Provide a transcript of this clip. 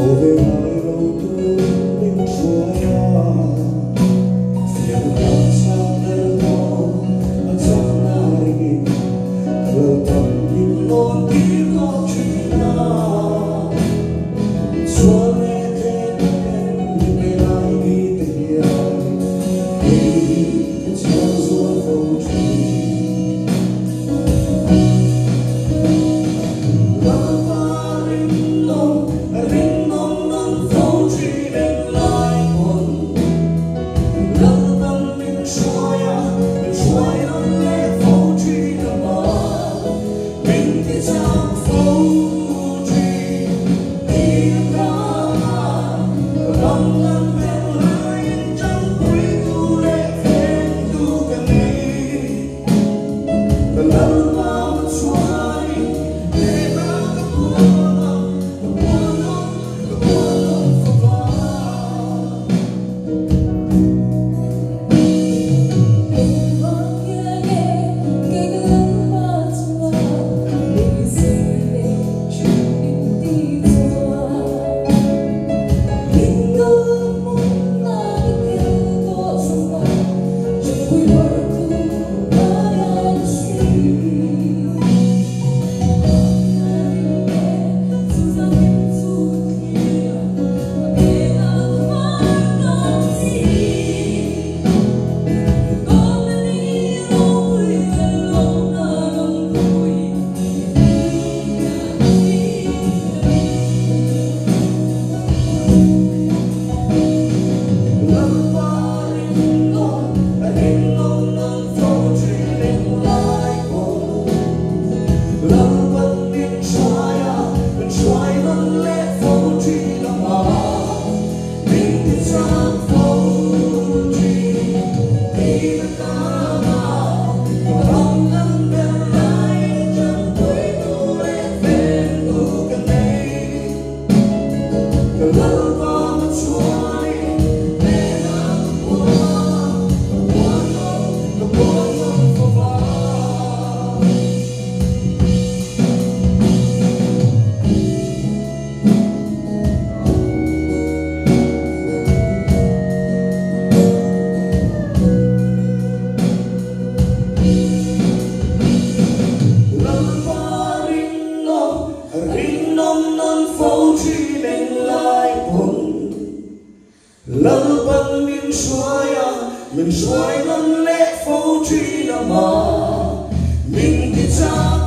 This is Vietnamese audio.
Ouvirá 奔明说呀，明说能力否追了吗？明的家。